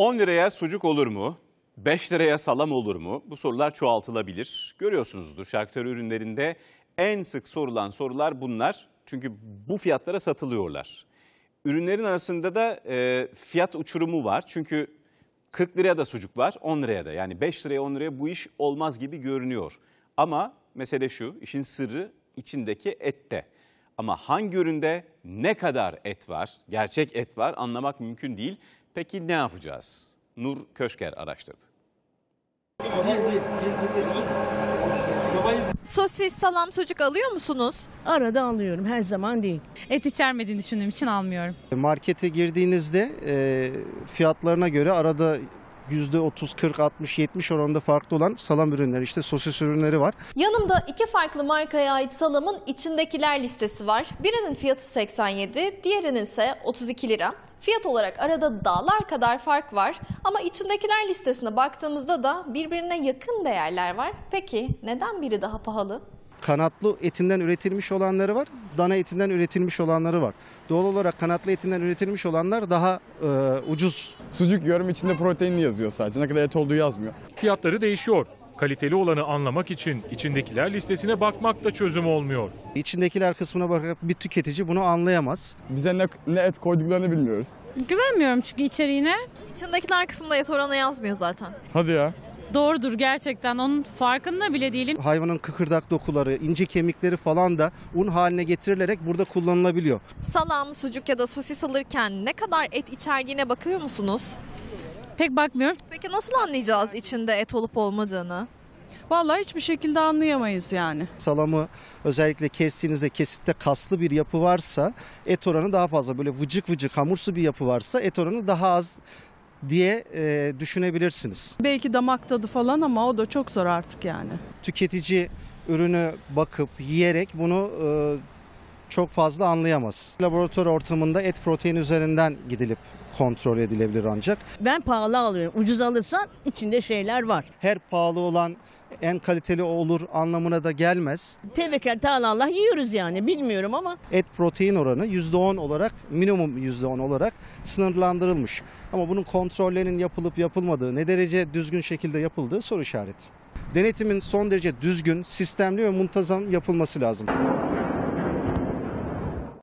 10 liraya sucuk olur mu? 5 liraya salam olur mu? Bu sorular çoğaltılabilir. Görüyorsunuzdur şarküteri ürünlerinde en sık sorulan sorular bunlar. Çünkü bu fiyatlara satılıyorlar. Ürünlerin arasında da e, fiyat uçurumu var. Çünkü 40 liraya da sucuk var, 10 liraya da. Yani 5 liraya 10 liraya bu iş olmaz gibi görünüyor. Ama mesele şu, işin sırrı içindeki ette. Ama hangi üründe ne kadar et var, gerçek et var anlamak mümkün değil. Peki ne yapacağız? Nur Köşker araştırdı. Sosis, salam, sucuk alıyor musunuz? Arada alıyorum her zaman değil. Et içermediğini düşündüğüm için almıyorum. Markete girdiğinizde e, fiyatlarına göre arada %30, 40, 60, 70 oranında farklı olan salam ürünleri, işte sosis ürünleri var. Yanımda iki farklı markaya ait salamın içindekiler listesi var. Birinin fiyatı 87, diğerinin ise 32 lira. Fiyat olarak arada dağlar kadar fark var ama içindekiler listesine baktığımızda da birbirine yakın değerler var. Peki neden biri daha pahalı? Kanatlı etinden üretilmiş olanları var, dana etinden üretilmiş olanları var. Doğal olarak kanatlı etinden üretilmiş olanlar daha e, ucuz Sucuk yiyorum içinde proteinli yazıyor sadece. Ne kadar et olduğu yazmıyor. Fiyatları değişiyor. Kaliteli olanı anlamak için içindekiler listesine bakmak da çözüm olmuyor. İçindekiler kısmına bakarak bir tüketici bunu anlayamaz. Bize ne, ne et koyduklarını bilmiyoruz. Güvenmiyorum çünkü içeriğine. İçindekiler kısmında et oranı yazmıyor zaten. Hadi ya. Doğrudur gerçekten. Onun farkında bile değilim. Hayvanın kıkırdak dokuları, ince kemikleri falan da un haline getirilerek burada kullanılabiliyor. Salam, sucuk ya da sosis alırken ne kadar et içerdiğine bakıyor musunuz? Pek bakmıyorum. Peki nasıl anlayacağız içinde et olup olmadığını? Vallahi hiçbir şekilde anlayamayız yani. Salamı özellikle kestiğinizde kesitte kaslı bir yapı varsa et oranı daha fazla. Böyle vıcık vıcık hamursu bir yapı varsa et oranı daha az diye e, düşünebilirsiniz. Belki damak tadı falan ama o da çok zor artık yani. Tüketici ürünü bakıp yiyerek bunu e, çok fazla anlayamaz. Laboratuvar ortamında et protein üzerinden gidilip kontrol edilebilir ancak. Ben pahalı alıyorum. Ucuz alırsan içinde şeyler var. Her pahalı olan en kaliteli olur anlamına da gelmez. Tevekkül Teala Allah yiyoruz yani bilmiyorum ama et protein oranı %10 olarak minimum %10 olarak sınırlandırılmış. Ama bunun kontrollerinin yapılıp yapılmadığı, ne derece düzgün şekilde yapıldığı soru işareti. Denetimin son derece düzgün, sistemli ve muntazam yapılması lazım.